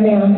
down, down.